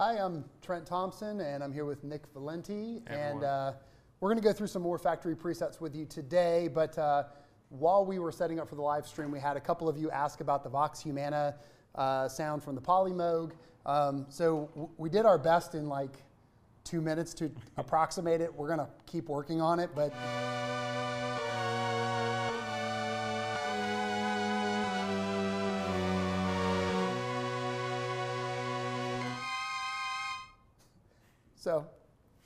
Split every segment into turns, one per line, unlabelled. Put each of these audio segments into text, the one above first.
Hi, I'm Trent Thompson, and I'm here with Nick
Valente,
and uh, we're going to go through some more factory presets with you today. But uh, while we were setting up for the live stream, we had a couple of you ask about the Vox Humana uh, sound from the Polymoog. Um, so we did our best in like two minutes to approximate it. We're going to keep working on it, but So,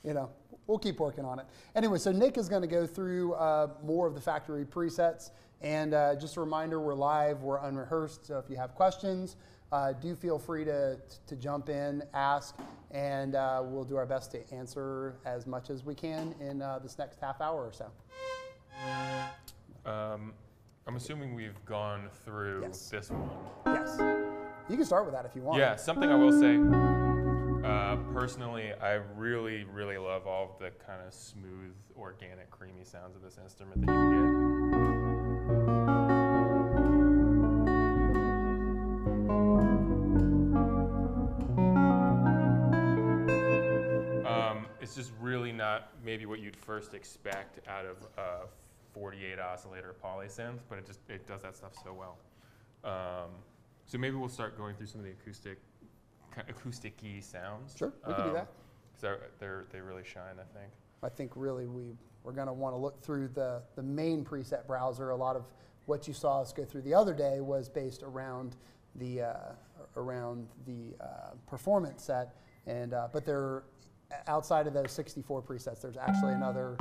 you know, we'll keep working on it. Anyway, so Nick is going to go through uh, more of the factory presets. And uh, just a reminder, we're live, we're unrehearsed. So if you have questions, uh, do feel free to, to jump in, ask, and uh, we'll do our best to answer as much as we can in uh, this next half hour or so.
Um, I'm assuming we've gone through
Yes.
this one.
Yes. You can start with that if you want.
Yeah, something I will say. Uh, personally, I really, really love all the kind of smooth, organic, creamy sounds of this instrument that you can get. Um, it's just really not maybe what you'd first expect out of a 48 oscillator polysynth, but it just it does that stuff so well. Um, so maybe we'll start going through some of the acoustic, acoustic-y sounds.
Sure, we can do that.
Because they're, they really shine, I think.
I think really we, we're going to want to look through the, the main preset browser. A lot of what you saw us go through the other day was based around the, uh, around the uh, performance set. And, uh, but there, outside of those 64 presets, there's actually another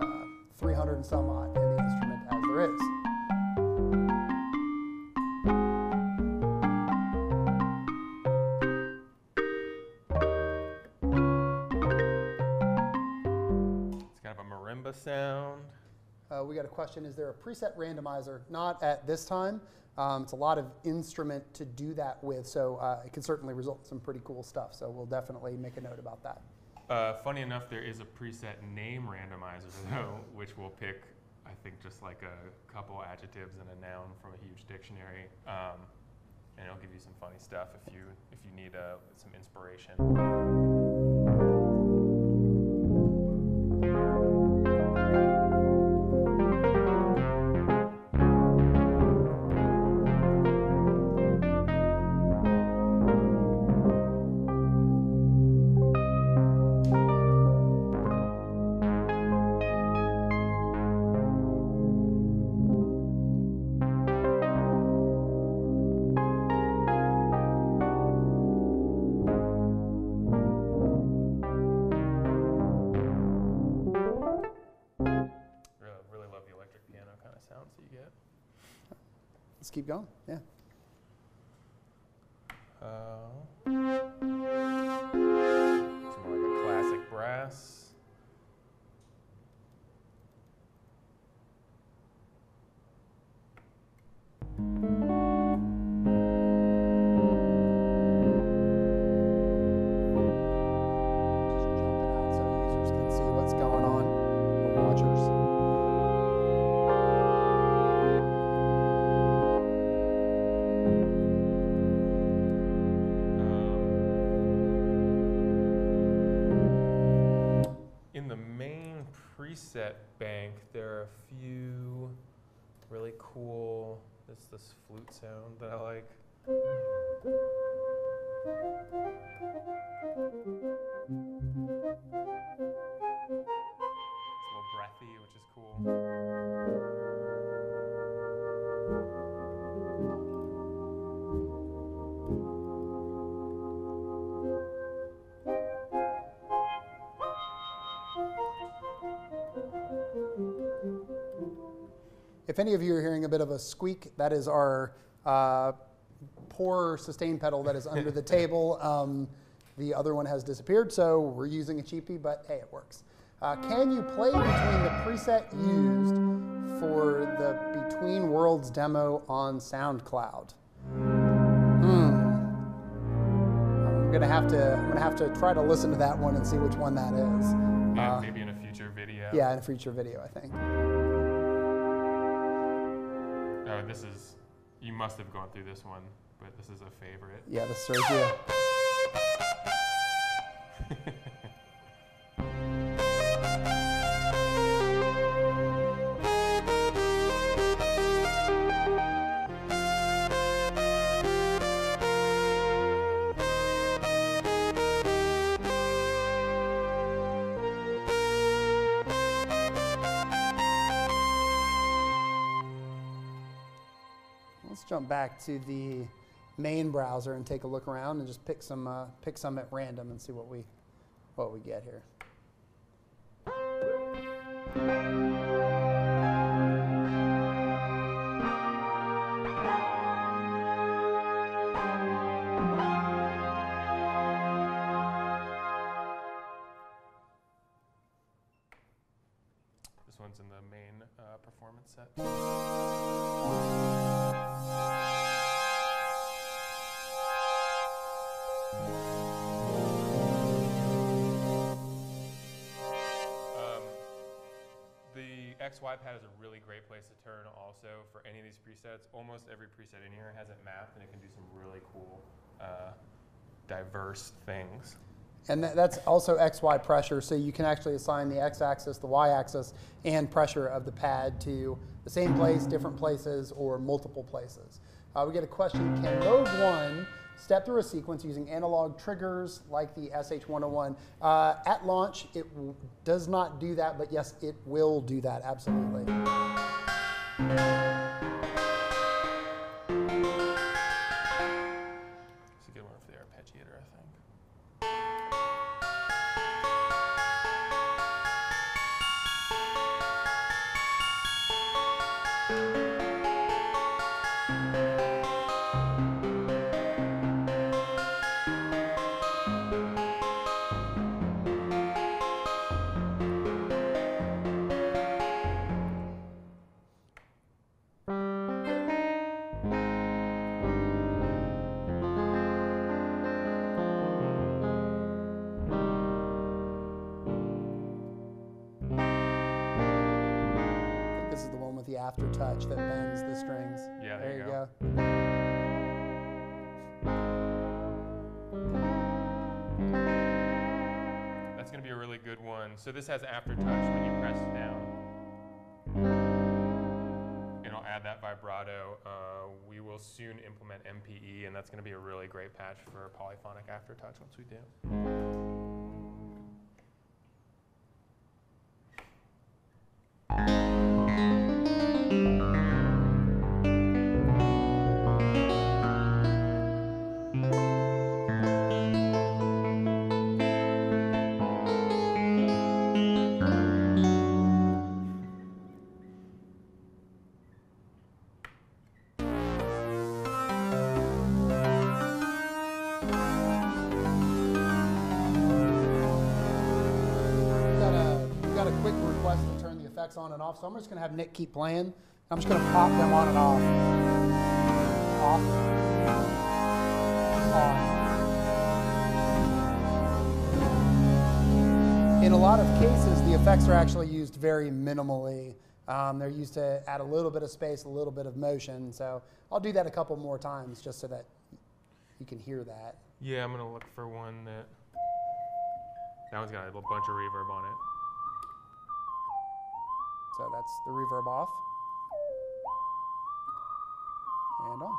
uh, 300 and some odd in the instrument as there is. We got a question, is there a preset randomizer? Not at this time. Um, it's a lot of instrument to do that with, so uh, it can certainly result in some pretty cool stuff. So we'll definitely make a note about that.
Uh, funny enough, there is a preset name randomizer though, which will pick, I think, just like a couple adjectives and a noun from a huge dictionary, um, and it'll give you some funny stuff if you if you need uh, some inspiration.
Let's keep going. Yeah.
This this flute sound that I like. It's a little breathy, which is cool.
If any of you are hearing a bit of a squeak, that is our uh, poor sustain pedal that is under the table. Um, the other one has disappeared, so we're using a cheapie, but hey, it works. Uh, can you play between the preset used for the Between Worlds demo on SoundCloud? Hmm. I'm gonna have to. I'm gonna have to try to listen to that one and see which one that is. Uh,
maybe in a future video.
yeah, in a future video, I think.
Oh, this is. You must have gone through this one, but this is a favorite.
Yeah, the Sergio. back to the main browser and take a look around and just pick some uh, pick some at random and see what we what we get here.
XY pad is a really great place to turn also for any of these presets. Almost every preset in here has it mapped and it can do some really cool, uh, diverse things.
And that, that's also XY pressure, so you can actually assign the x-axis, the y-axis, and pressure of the pad to the same place, different places, or multiple places. Uh, we get a question, can Moog One step through a sequence using analog triggers like the SH101? Uh, at launch, it does not do that, but yes, it will do that, absolutely.
That's gonna be a really good one. So this has aftertouch when you press down. I'll add that vibrato. Uh, we will soon implement MPE, and that's gonna be a really great patch for polyphonic aftertouch once we do.
To effects on and off, so I'm just gonna have Nick keep playing. I'm just gonna pop them on and off. Off. On. In a lot of cases, the effects are actually used very minimally. Um, they're used to add a little bit of space, a little bit of motion. So I'll do that a couple more times just so that you can hear that.
Yeah, I'm gonna look for one that. That one's got a bunch of reverb on it.
So that's the reverb off. And on.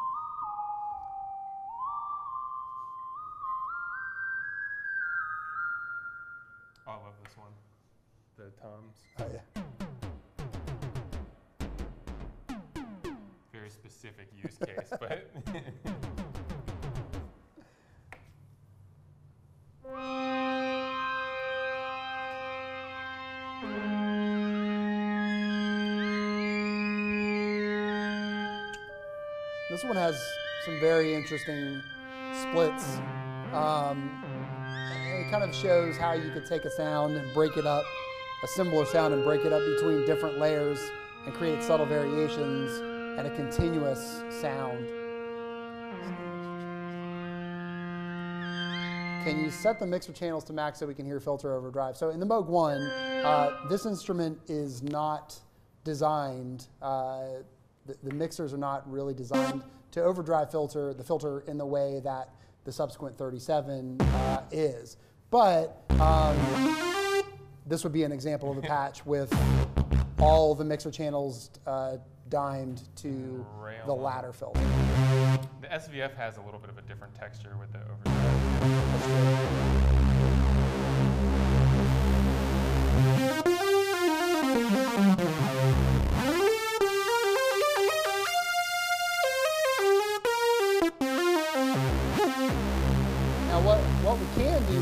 I love this one. The toms.
Oh, yeah.
Very specific use case, but.
This one has some very interesting splits. Um, it kind of shows how you could take a sound and break it up, a similar sound, and break it up between different layers and create subtle variations and a continuous sound. Can you set the mixer channels to max so we can hear filter overdrive? So in the Moog 1, uh, this instrument is not designed, uh, the, the mixers are not really designed to overdrive filter the filter in the way that the subsequent 37 uh, is. But um, this would be an example of a patch with all the mixer channels uh, dimed to
Rail
the
on.
ladder filter.
The SVF has a little bit of a different texture with the overdrive.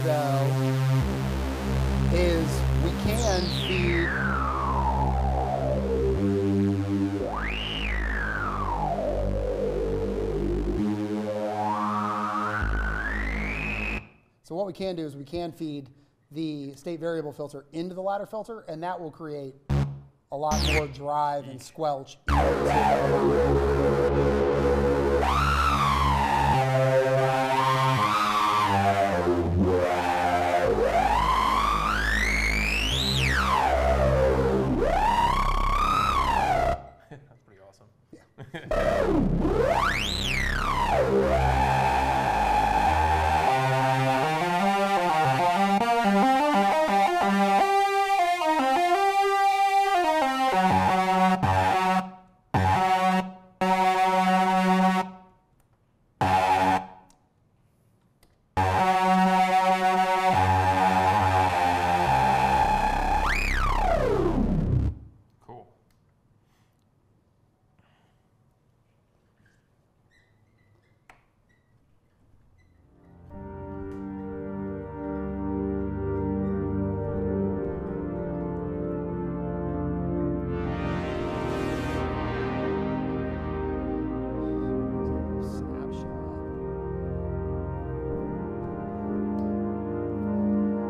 Though is we can. So what we can do is we can feed the state variable filter into the ladder filter, and that will create a lot more drive and squelch.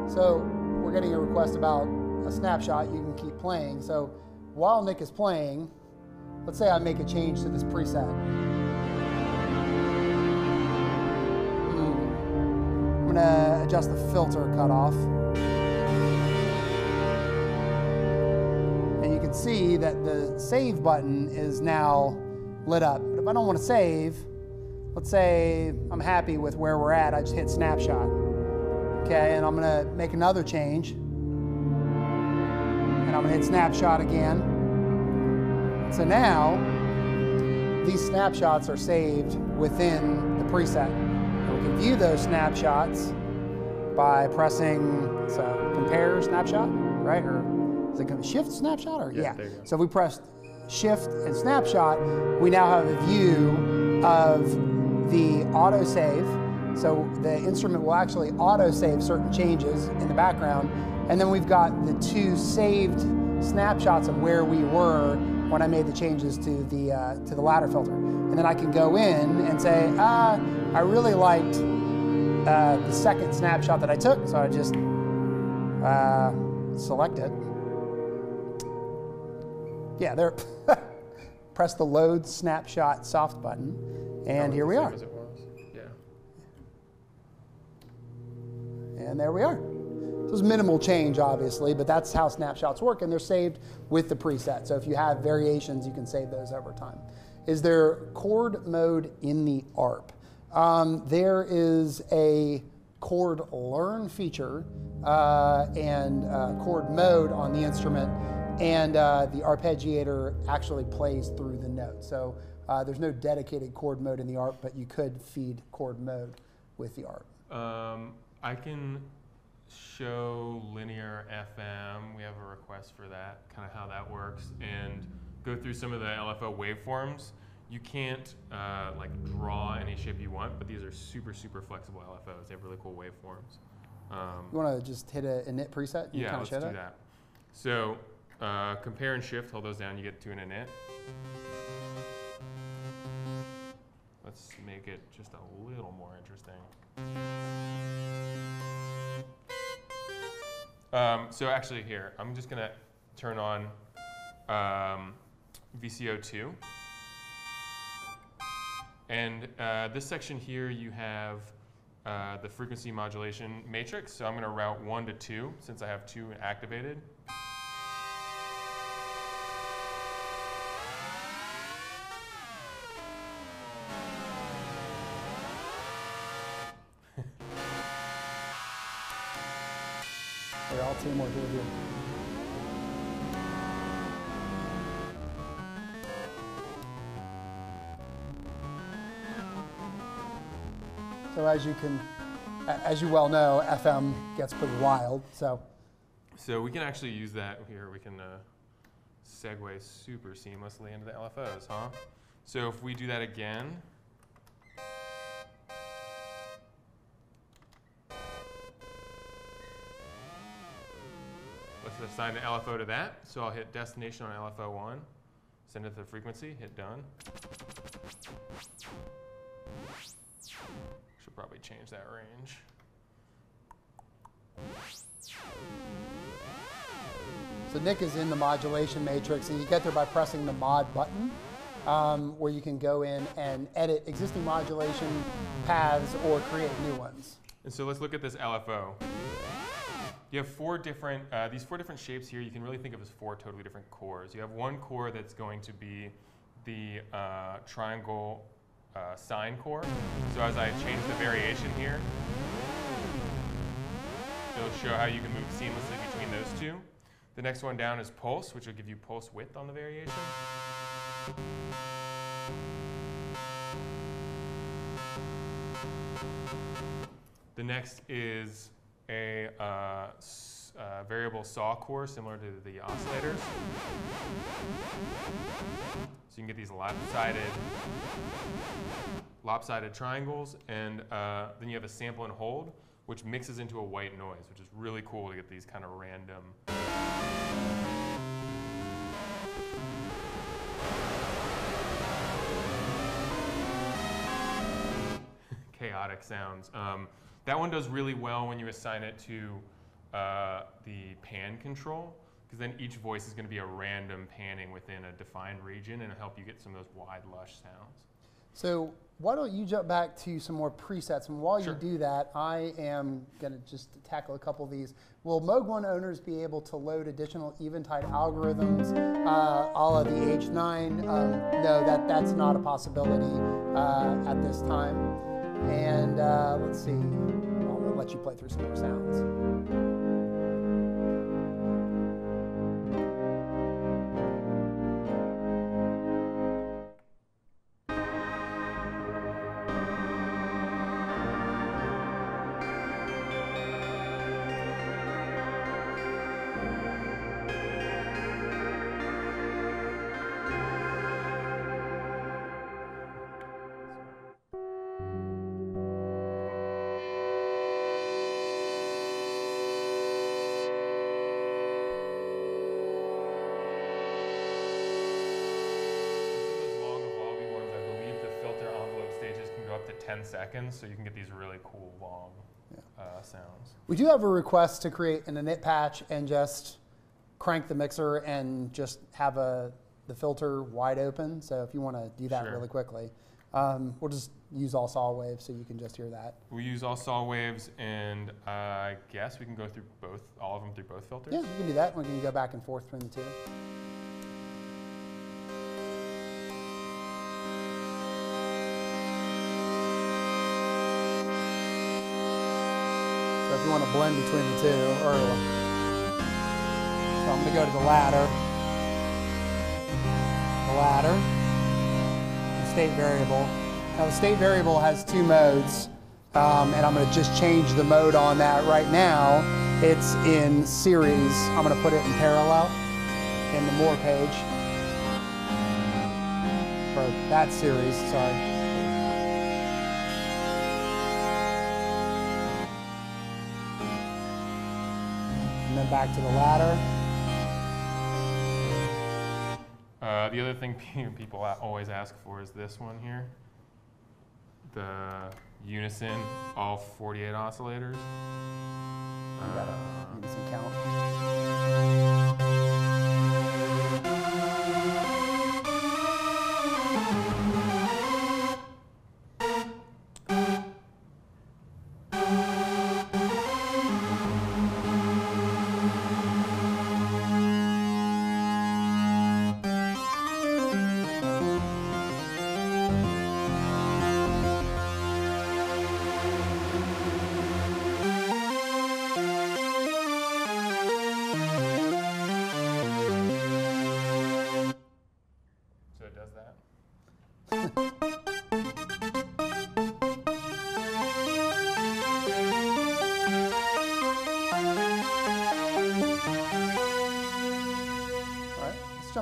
So we're getting a request about a snapshot you can keep playing. So while Nick is playing, let's say I make a change to this preset. Hmm. I'm gonna adjust the filter cutoff. And you can see that the save button is now lit up. But if I don't want to save, let's say I'm happy with where we're at, I just hit snapshot. Okay, and I'm gonna make another change. And I'm gonna hit snapshot again. So now, these snapshots are saved within the preset. And we can view those snapshots by pressing so compare snapshot, right? Or is it shift snapshot or
Yeah,
yeah?
there you go.
So if we press shift and snapshot, we now have a view of the autosave. So the instrument will actually autosave certain changes in the background. And then we've got the two saved snapshots of where we were when I made the changes to the, uh, to the ladder filter. And then I can go in and say, ah, I really liked uh, the second snapshot that I took. So I just uh, select it. Yeah, there. Press the load snapshot soft button, and
Oh,
here we are.
as it was. Yeah.
And there we are. So it's minimal change, obviously, but that's how snapshots work, and they're saved with the preset. So if you have variations, you can save those over time. Is there chord mode in the ARP? Um, there is a chord learn feature uh, and uh, chord mode on the instrument, and uh, the arpeggiator actually plays through the note. So uh, there's no dedicated chord mode in the ARP, but you could feed chord mode with the ARP.
Um, I can show linear FM. We have a request for that, kind of how that works, and go through some of the LFO waveforms. You can't uh, like draw any shape you want, but these are super, super flexible LFOs. They have really cool waveforms. Um,
You want to just hit a init preset? and
yeah,
kinda
let's
show
do that. So uh, compare and shift, hold those down, you get to an init. Let's make it just a little more interesting. Um, so actually here, I'm just gonna turn on um, VCO2. And uh, this section here, you have uh, the frequency modulation matrix. So I'm going to route 1 to 2 since I have 2 activated.
Here, I'll teamwork with you. So as you can, as you well know, FM gets pretty wild. So
So we can actually use that here. We can uh, segue super seamlessly into the LFOs, huh? So if we do that again, assign an LFO to that. So I'll hit destination on LFO one, send it to the frequency, hit done. Should probably change that range.
So Nick is in the modulation matrix, and you get there by pressing the mod button, um, where you can go in and edit existing modulation paths or create new ones.
And so let's look at this LFO. You have four different, uh, these four different shapes here, you can really think of as four totally different cores. You have one core that's going to be the uh, triangle uh, sine core. So as I change the variation here, it'll show how you can move seamlessly between those two. The next one down is pulse, which will give you pulse width on the variation. The next is a uh, uh, variable saw core similar to the oscillators. So you can get these lopsided, lopsided triangles, and uh, then you have a sample and hold, which mixes into a white noise, which is really cool to get these kind of random. chaotic sounds. Um, that one does really well when you assign it to uh, the pan control, because then each voice is going to be a random panning within a defined region and it'll help you get some of those wide, lush sounds.
So why don't you jump back to some more presets? And while
Sure.
you do that, I am going to just tackle a couple of these. Will Moog One owners be able to load additional Eventide algorithms, uh, a la the H9? Um, no, that, that's not a possibility uh, at this time. And uh, let's see, I'll let you play through some more sounds.
10 seconds, so you can get these really cool long uh, sounds.
We do have a request to create an init patch and just crank the mixer and just have a, the filter wide open. So if you want to do that
Sure.
really quickly, um, we'll just use all saw waves so you can just hear that.
We use all saw waves, and I guess we can go through both, all of them through both filters.
Yeah, we can do that. We can go back and forth between the two. You want to blend between the two, or so I'm going to go to the ladder, the ladder, the state variable. Now the state variable has two modes, um, and I'm going to just change the mode on that right now. It's in series. I'm going to put it in parallel in the more page. For that series, sorry. Back to the ladder.
Uh, the other thing people always ask for is this one here. The unison, all 48 oscillators.
You got a unison count.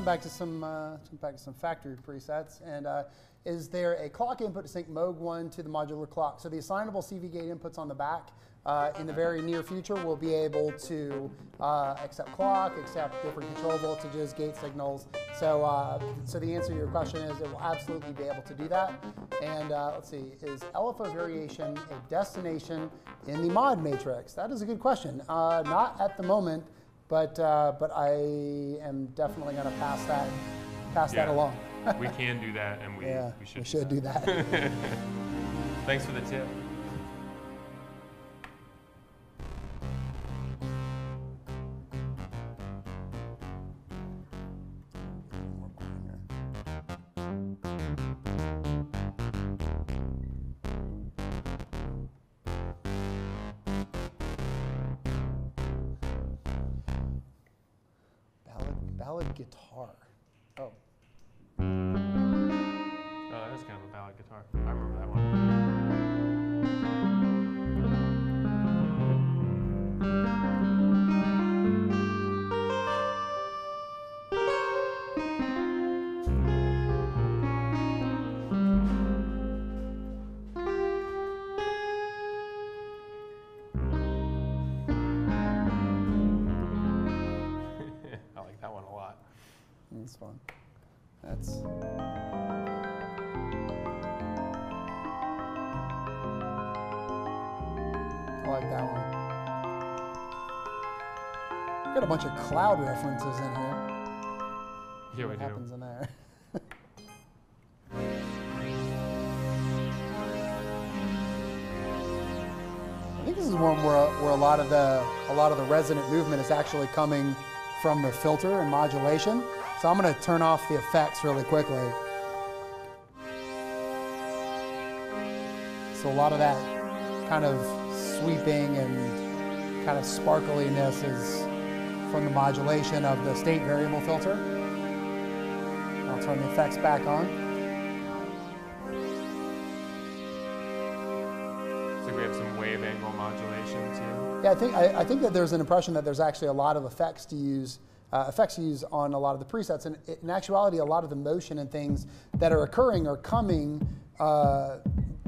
Back to some uh, back to some factory presets. And uh, is there a clock input to sync Moog 1 to the modular clock? So the assignable CV gate inputs on the back uh, in the very near future will be able to uh, accept clock, accept different control voltages, gate signals. So, uh, so the answer to your question is it will absolutely be able to do that. And uh, let's see, is LFO variation a destination in the mod matrix? That is a good question. Not at the moment, but uh, but I am definitely going to pass that pass that along.
we can do that, and we,
yeah,
we should,
we should do that.
Thanks for the tip.
Ballad guitar. Oh, Got a bunch of cloud references in here.
Yeah, we
what
do.
happens in there? I think this is one where, where a lot of the a lot of the resonant movement is actually coming from the filter and modulation. So I'm going to turn off the effects really quickly. So a lot of that kind of sweeping and kind of sparkliness is from the modulation of the state variable filter. I'll turn the effects back on.
So we have some wave angle modulation too.
Yeah, I think I, I think that there's an impression that there's actually a lot of effects to use, uh, effects to use on a lot of the presets, and in actuality, a lot of the motion and things that are occurring are coming, uh,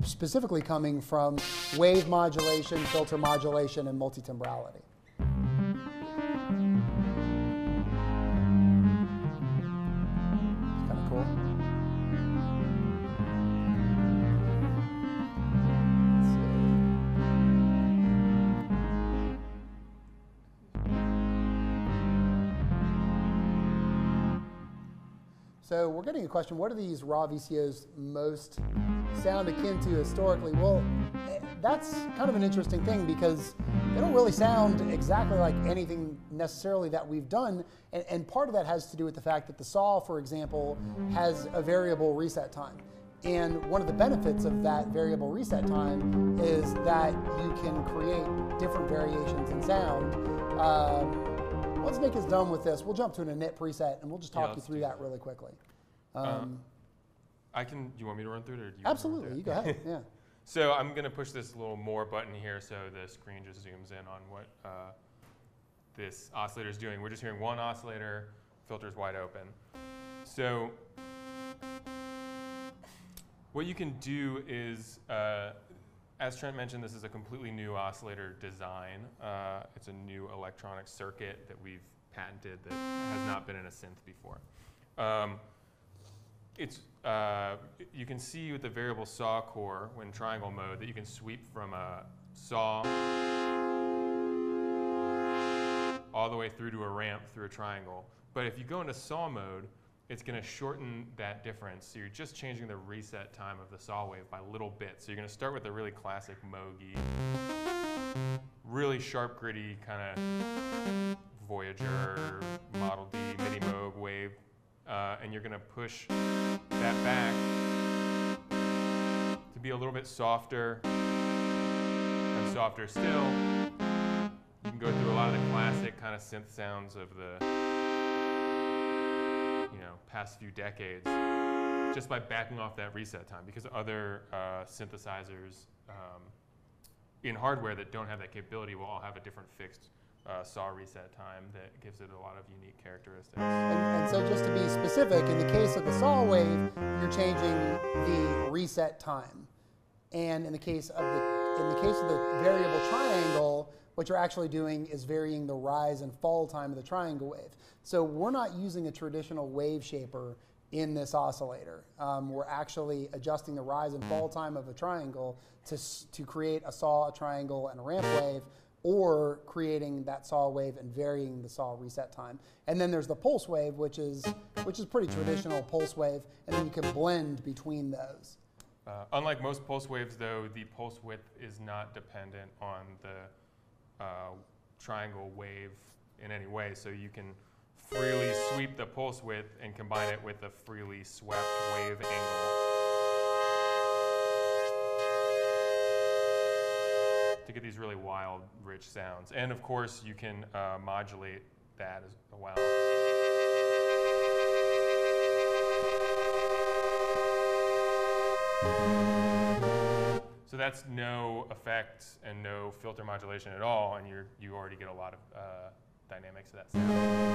specifically coming from wave modulation, filter modulation, and multitimbrality. So we're getting a question, what are these raw VCOs most sound akin to historically? Well, eh, that's kind of an interesting thing because they don't really sound exactly like anything necessarily that we've done. And, and part of that has to do with the fact that the saw, for example, has a variable reset time. And one of the benefits of that variable reset time is that you can create different variations in sound. Um, once Nick is done with this, we'll jump to an init preset and we'll just
Yeah,
talk you through
do
that really quickly. Um,
Um, I can. Do you want me to run through it, or do you?
absolutely, you go ahead. Yeah.
So I'm going to push this little more button here so the screen just zooms in on what uh, this oscillator is doing. We're just hearing one oscillator, filter's wide open. So what you can do is, uh, as Trent mentioned, this is a completely new oscillator design. Uh, it's a new electronic circuit that we've patented that has not been in a synth before. Um, it's uh, you can see with the variable saw core when triangle mode that you can sweep from a saw all the way through to a ramp through a triangle. But if you go into saw mode, it's going to shorten that difference. So you're just changing the reset time of the saw wave by little bits. So you're going to start with a really classic Moogy, really sharp, gritty kind of Voyager, Model D, Mini Moog wave, uh, and you're going to push that back to be a little bit softer and softer still. You can go through a lot of the classic kind of synth sounds of the past few decades just by backing off that reset time because other uh, synthesizers um, in hardware that don't have that capability will all have a different fixed uh, saw reset time that gives it a lot of unique characteristics.
And, and so just to be specific, in the case of the saw wave, you're changing the reset time. And in the case of the in the case of the variable triangle, what you're actually doing is varying the rise and fall time of the triangle wave. So we're not using a traditional wave shaper in this oscillator. Um, we're actually adjusting the rise and fall time of a triangle to, to create a saw, a triangle, and a ramp wave, or creating that saw wave and varying the saw reset time. And then there's the pulse wave, which is, which is pretty traditional pulse wave, and then you can blend between those.
Uh, unlike most pulse waves, though, the pulse width is not dependent on the uh, triangle wave in any way. So you can freely sweep the pulse width and combine it with a freely swept wave angle to get these really wild, rich sounds. And of course, you can uh, modulate that as well. So that's no effect and no filter modulation at all, and you're, you already get a lot of uh, dynamics of that sound.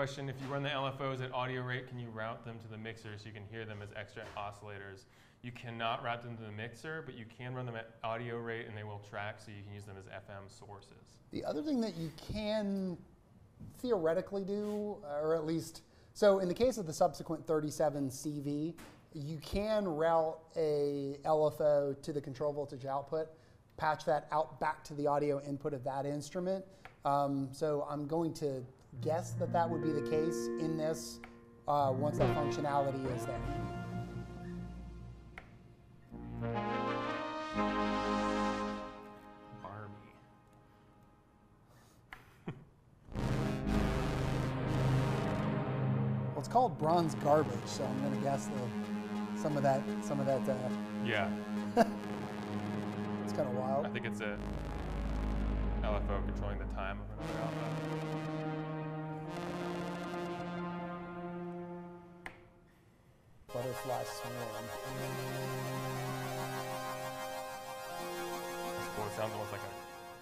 Question. If you run the LFOs at audio rate, can you route them to the mixer so you can hear them as extra oscillators? You cannot route them to the mixer, but you can run them at audio rate and they will track so you can use them as FM sources.
The other thing that you can theoretically do, or at least, so in the case of the subsequent 37 CV, you can route a LFO to the control voltage output, patch that out back to the audio input of that instrument. Um, so I'm going to guess that that would be the case in this uh, once that functionality is there. Well, it's called bronze garbage, so I'm going to guess the, some of that, some of that, uh,
Yeah,
it's kind of wild.
I think it's a LFO controlling the time of another
LFO.
It's cool. It sounds almost like a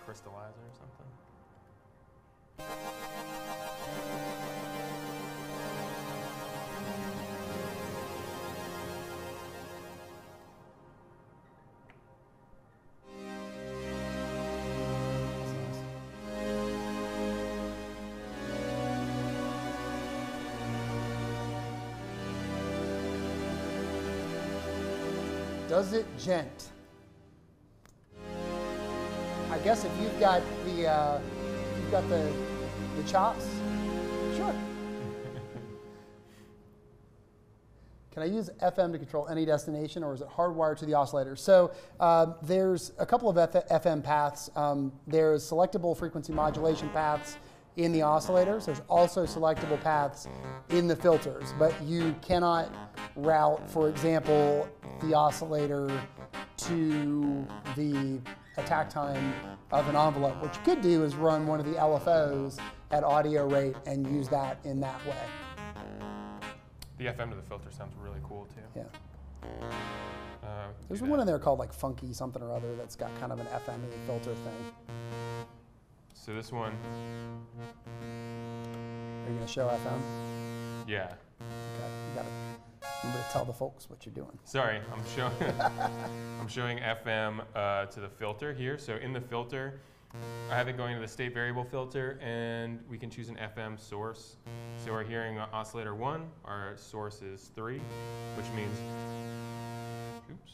crystallizer or something.
Does it djent? I guess if you've got the uh, you've got the the chops, sure. Can I use FM to control any destination, or is it hardwired to the oscillator? So uh, there's a couple of F- FM paths. Um, there's selectable frequency modulation paths in the oscillators. There's also selectable paths in the filters, but you cannot route, for example, the oscillator to the attack time of an envelope. What you could do is run one of the LFOs at audio rate and use that in that way.
The FM to the filter sounds really cool too.
Yeah.
Uh,
There's one in there called like Funky something or other that's got kind of an FME filter thing.
So this one,
Are you going to show FM?
yeah.
Okay. You got to remember to tell the folks what you're doing.
Sorry, I'm showing I'm showing FM uh, to the filter here. So in the filter, I have it going to the state variable filter, and we can choose an FM source. So we're hearing oscillator one. Our source is three, which means, oops.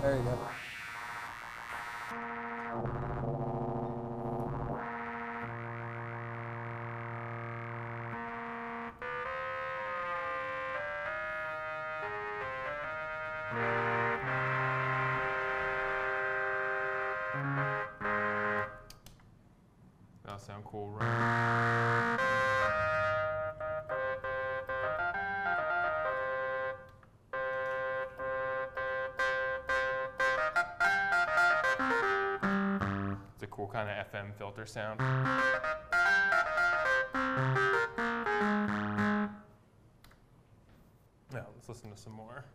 There you go.
that'll sound cool, right? Cool kind of FM filter sound. Yeah, let's listen to some more.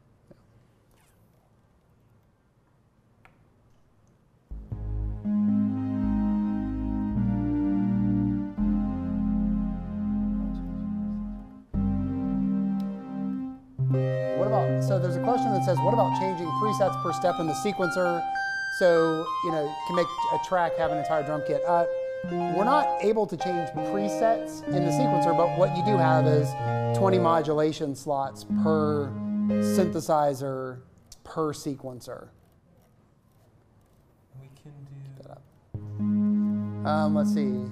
What about, so there's a question that says, what about changing presets per step in the sequencer? So, you know, can make a track have an entire drum kit. Uh, we're not able to change presets in the sequencer, but what you do have is 20 modulation slots per synthesizer per sequencer.
We can do.
That up. Um, let's see.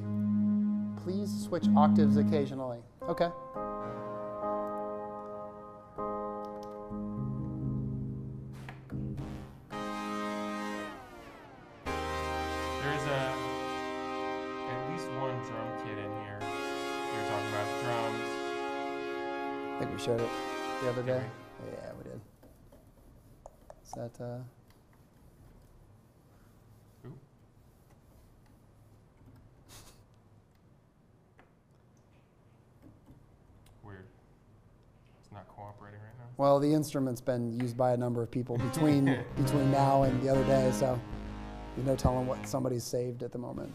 Please switch octaves occasionally. Okay. Showed it the other day. Yeah, we did. Is that, uh,
Weird. It's not cooperating right now.
well, the instrument's been used by a number of people between between now and the other day, so there's no telling what somebody's saved at the moment.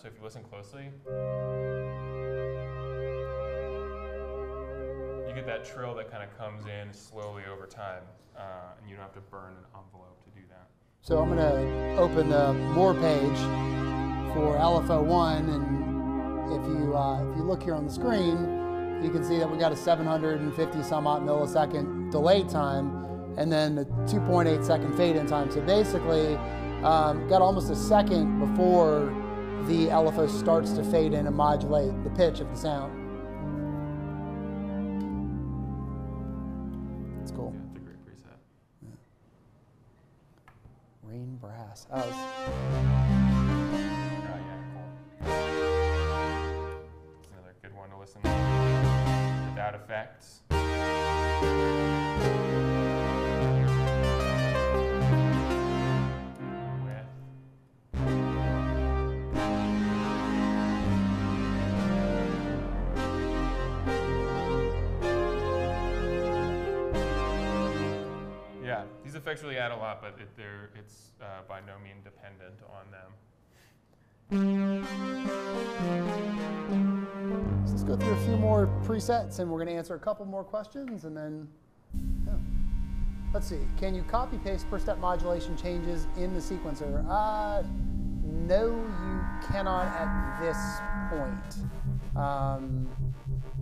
So if you listen closely, you get that trill that kind of comes in slowly over time, uh, and you don't have to burn an envelope to do that.
So I'm going to open the more page for LFO1, and if you uh, if you look here on the screen, you can see that we got a 750 some odd millisecond delay time, and then a 2.8 second fade in time. So basically, um, got almost a second before the LFO starts to fade in and modulate the pitch of the sound. It's cool.
Yeah, it's a great preset.
Rain brass. Oh,
Oh, yeah, cool. Another good one to listen without effects. Really add a lot, but it, it's uh, by no means dependent on them.
So let's go through a few more presets and we're going to answer a couple more questions and then, yeah. Let's see, can you copy paste per step modulation changes in the sequencer? Uh, no, you cannot at this point. Um,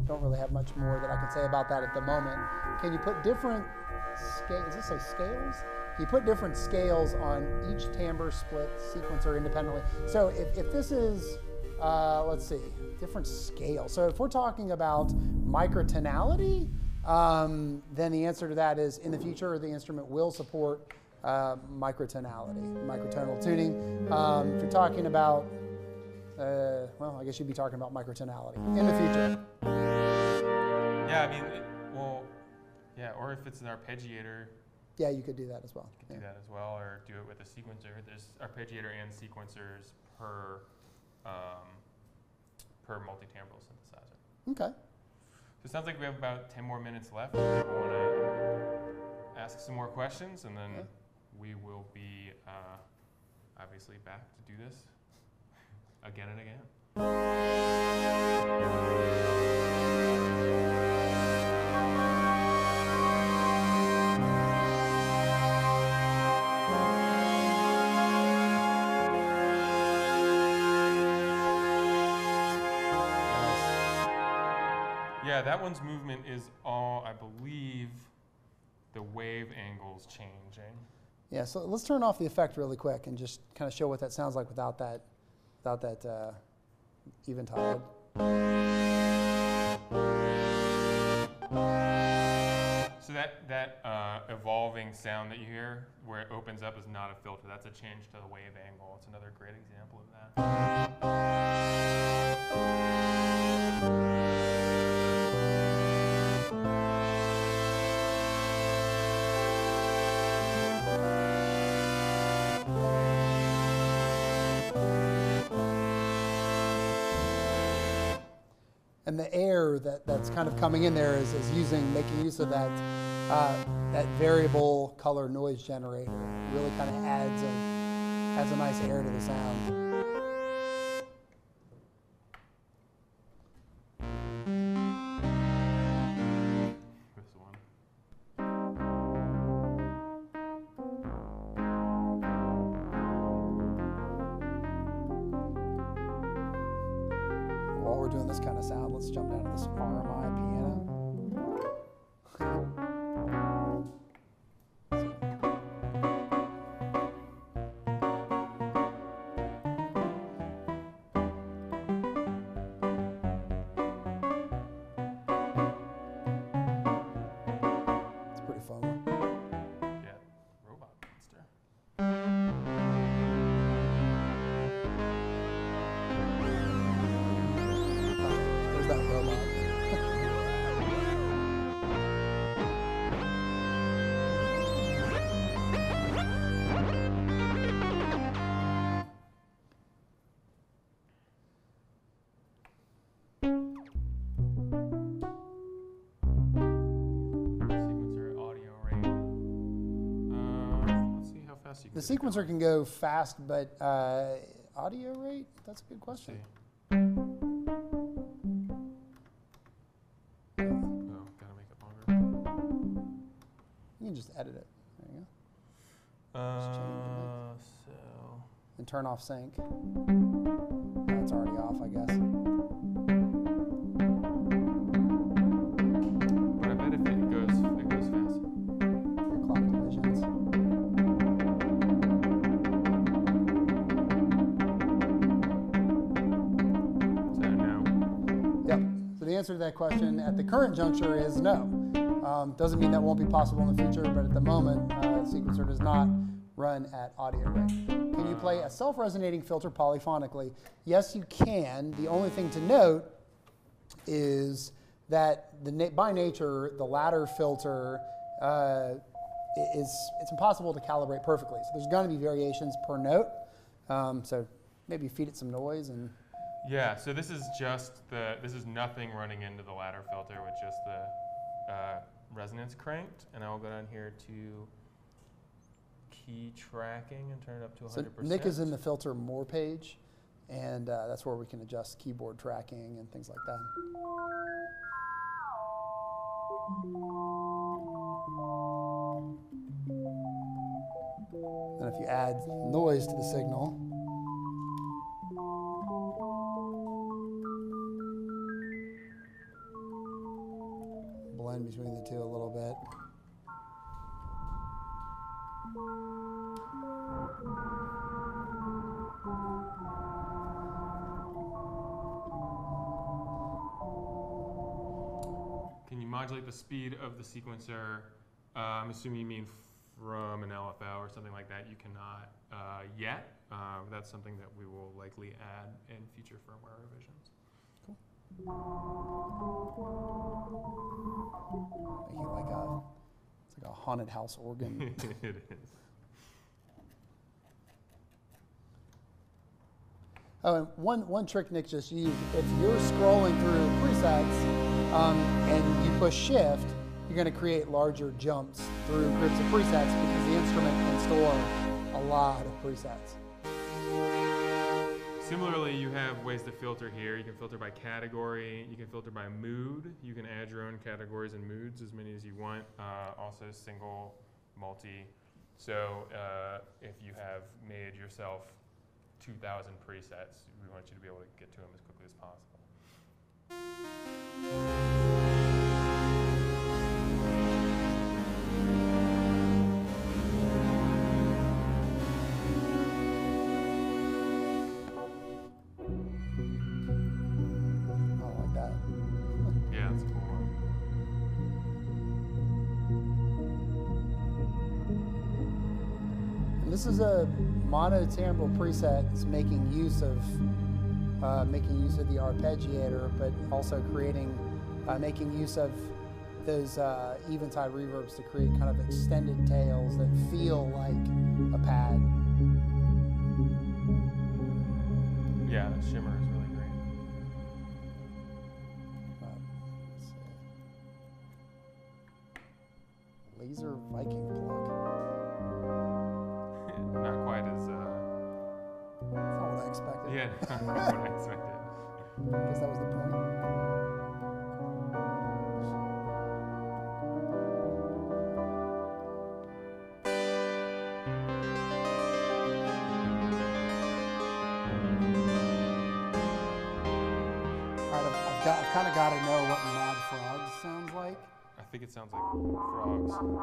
don't really have much more that I can say about that at the moment. Can you put different scales, does this say scales? You put different scales on each timbre split sequencer independently. So if, if this is, uh, let's see, different scale. So if we're talking about microtonality, um, then the answer to that is in the future, the instrument will support uh, microtonality, microtonal tuning. Um, if you're talking about, uh, well, I guess you'd be talking about microtonality in the future.
Yeah, I mean, yeah, or if it's an arpeggiator,
Yeah, you could do that as well.
you could
Yeah.
do that as well, or do it with a sequencer. There's arpeggiator and sequencers per um, per multi-timbral synthesizer.
Okay.
So it sounds like we have about 10 more minutes left. If people want to ask some more questions, and then
Yeah.
we will be uh, obviously back to do this again and again. Yeah, that one's movement is all, I believe, the wave angle's changing.
Yeah, so let's turn off the effect really quick and just kind of show what that sounds like without that, without that uh, eventide.
So that that uh, evolving sound that you hear, where it opens up, is not a filter. That's a change to the wave angle. It's another great example of that.
And the air that, that's kind of coming in there is, is using, making use of that, uh, that variable color noise generator. Really kind of adds a, adds a nice air to the sound. The sequencer can go fast, but uh, audio rate? That's a good question.
Oh, gotta make it longer.
You can just edit it. There you go.
Uh, so.
And turn off sync. That's already off, I guess. Question at the current juncture is no. Um, doesn't mean that won't be possible in the future, but at the moment, uh, sequencer does not run at audio rate. Can you play a self-resonating filter polyphonically? Yes, you can. The only thing to note is that the by nature, the ladder filter uh, is it's impossible to calibrate perfectly. So there's going to be variations per note. Um, so maybe feed it some noise and
Yeah, so this is just the, this is nothing running into the ladder filter with just the uh, resonance cranked. And I will go down here to key tracking and turn it up to 100%.
So Nick is in the filter more page, and uh, that's where we can adjust keyboard tracking and things like that. And if you add noise to the signal, between the two a little bit.
Can you modulate the speed of the sequencer? Uh, I'm assuming you mean from an LFO or something like that. You cannot uh, yet. Uh, that's something that we will likely add in future firmware revisions.
Like a, it's like a haunted house organ.
it is.
Oh, and one, one trick Nick just used, if you're scrolling through presets um, and you push shift, you're going to create larger jumps through groups of presets because the instrument can store a lot of presets.
Similarly, you have ways to filter here. You can filter by category. You can filter by mood. You can add your own categories and moods, as many as you want. Uh, also, single, multi. So, uh, if you have made yourself 2,000 presets, we want you to be able to get to them as quickly as possible.
This is a monotimbral preset that's making use of uh, making use of the arpeggiator, but also creating uh, making use of those uh, eventide reverbs to create kind of extended tails that feel like a pad.
Yeah, shimmer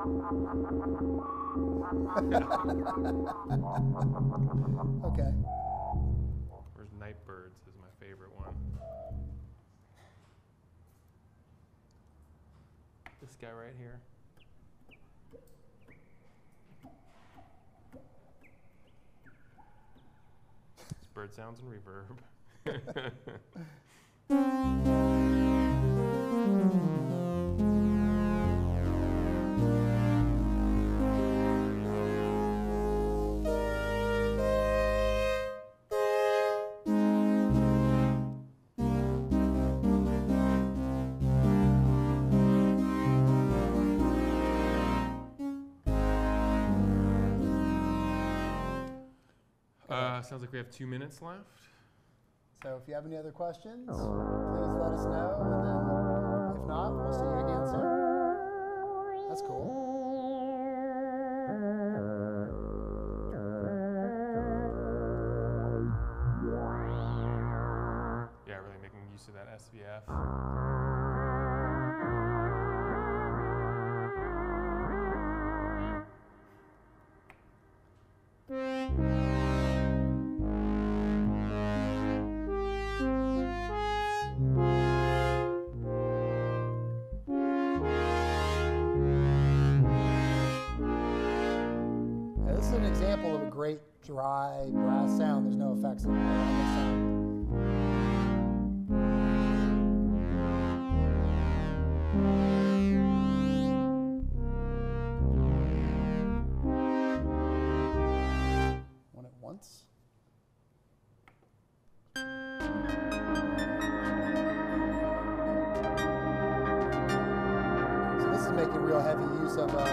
Okay.
Where's Nightbirds is my favorite one. This guy right here. It's bird sounds and reverb. Uh, sounds like we have two minutes left.
So if you have any other questions, please let us know. And then if not, we'll see you again soon. That's cool. Dry brass sound. There's no effects on this sound. Once? So this is making real heavy use of a,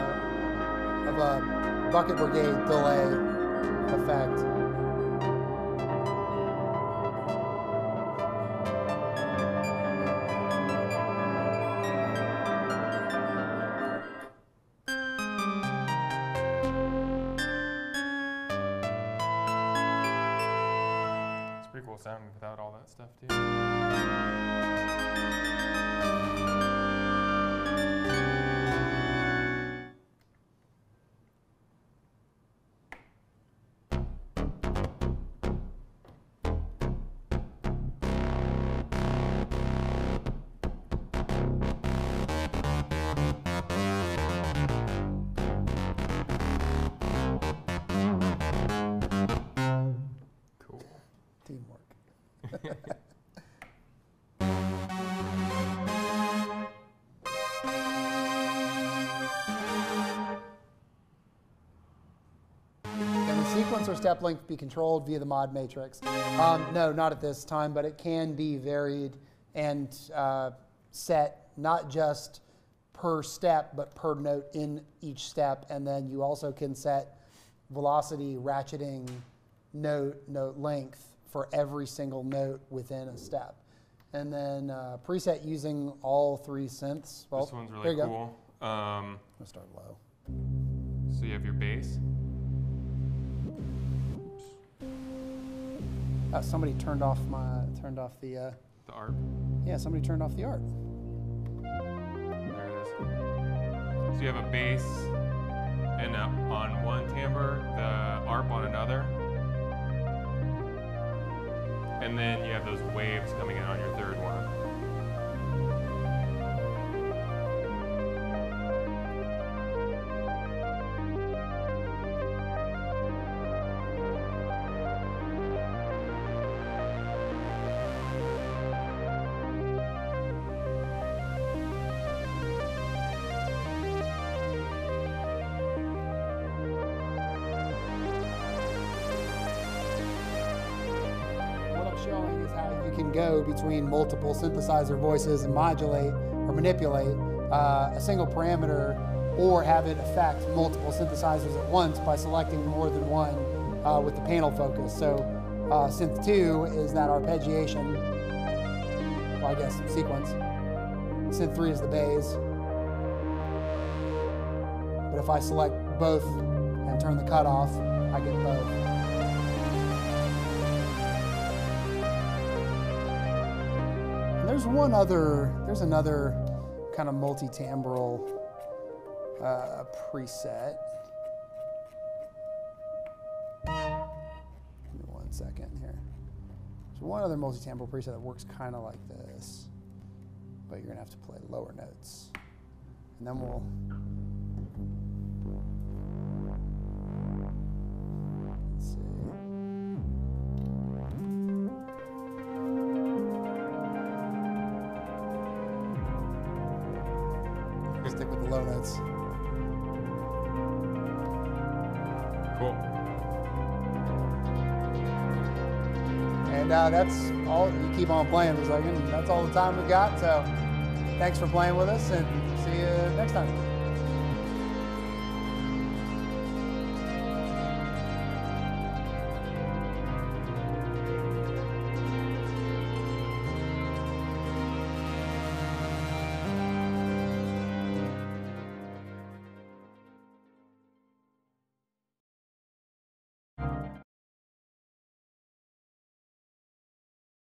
of a bucket brigade delay effect. Step length be controlled via the mod matrix? Um, no, not at this time, but it can be varied and uh, set not just per step, but per note in each step. And then you also can set velocity, ratcheting, note, note length for every single note within a step. And then uh, preset using all three synths. Well,
this one's really
go.
cool. Um,
Let's start low.
so you have your bass.
Uh, somebody turned off my turned off the uh,
The ARP.
yeah somebody turned off the ARP.
There it is. So you have a bass and uh, on one timbre, the ARP on another. And then you have those waves coming in on your third
you can go between multiple synthesizer voices and modulate or manipulate uh, a single parameter or have it affect multiple synthesizers at once by selecting more than one uh, with the panel focus. So uh, synth 2 is that arpeggiation, well, I guess sequence. Synth 3 is the bass. But if I select both and turn the cutoff, I get both. There's one other, there's another kind of multi-timbral uh, preset. Give me one second here. There's one other multi-timbral preset that works kind of like this, but you're gonna have to play lower notes. And then we'll. That's all. You keep on playing for a. That's all the time we got. So thanks for playing with us, and see you next time.